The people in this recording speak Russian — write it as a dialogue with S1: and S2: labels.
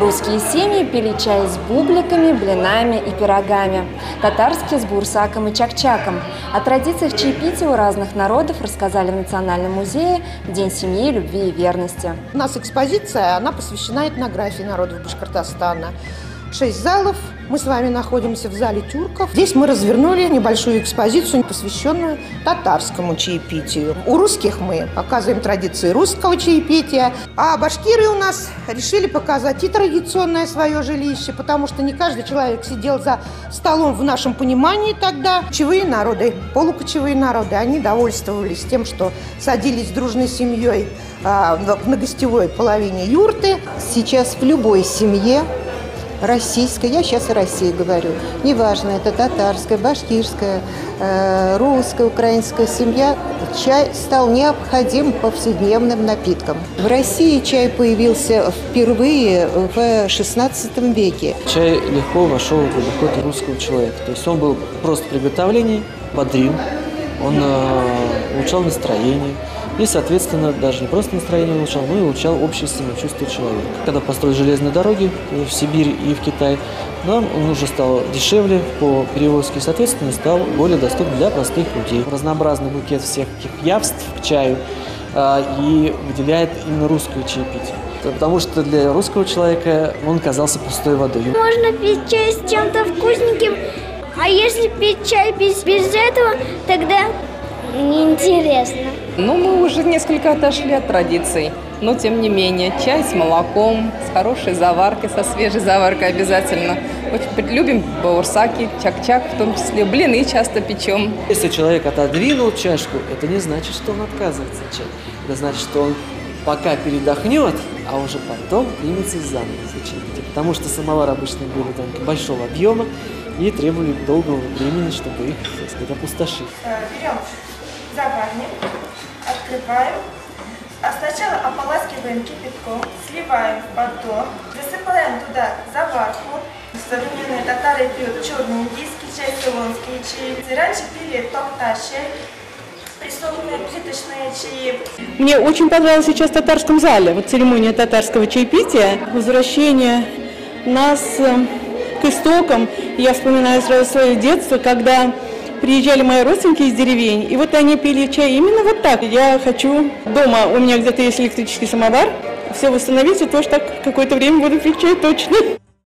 S1: Русские семьи пили чай с бубликами, блинами и пирогами. Татарские с бурсаком и чакчаком. О традициях чаепития у разных народов рассказали в Национальном музее День семьи, любви и верности.
S2: У нас экспозиция, она посвящена этнографии народов Башкортостана. Шесть залов. Мы с вами находимся в зале тюрков. Здесь мы развернули небольшую экспозицию, посвященную татарскому чаепитию. У русских мы показываем традиции русского чаепития, а башкиры у нас решили показать и традиционное свое жилище, потому что не каждый человек сидел за столом в нашем понимании тогда. Кочевые народы, полукочевые народы, они довольствовались тем, что садились дружной семьей а, на гостевой половине юрты.
S3: Сейчас в любой семье российская, я сейчас о России говорю, неважно, это татарская, башкирская, э, русская, украинская семья, чай стал необходимым повседневным напитком. В России чай появился впервые в XVI веке.
S4: Чай легко вошел в обиход русского человека. То есть он был просто приготовление, бодрил, он э, улучшал настроение, и, соответственно, даже не просто настроение улучшал, но и улучшал общее самочувствие человека. Когда построили железные дороги в Сибирь и в Китай, нам он уже стал дешевле по перевозке, соответственно, стал более доступным для простых людей. Разнообразный букет всех явств к чаю а, и выделяет именно русскую чаепитие. Потому что для русского человека он казался пустой водой.
S5: Можно пить чай с чем-то вкусненьким, а если пить чай без, без этого, тогда неинтересно.
S6: Ну, мы уже несколько отошли от традиций. Но, тем не менее, чай с молоком, с хорошей заваркой, со свежей заваркой обязательно. Очень любим баурсаки, чак-чак, в том числе блины часто печем.
S4: Если человек отодвинул чашку, это не значит, что он отказывается от чая. Это значит, что он пока передохнет, а уже потом примется заново за чай. Потому что самовар обычно были там большого объема и требовали долгого времени, чтобы их, так сказать, опустошить.
S7: Берем заварник, открываем, а сначала ополаскиваем кипятком, сливаем в батон, засыпаем туда заварку. Современные татары пьют черный индийский чай, цейлонский чай. Раньше пили топташ чай, прессованные плиточные чаи.
S8: Мне очень понравилось сейчас в татарском зале, вот церемония татарского чаепития, возвращение нас э, к истокам. Я вспоминаю сразу свое детство, когда приезжали мои родственники из деревень, и вот они пили чай именно вот так. Я хочу дома, у меня где-то есть электрический самовар, все восстановить, и тоже так какое-то время буду пить чай точно.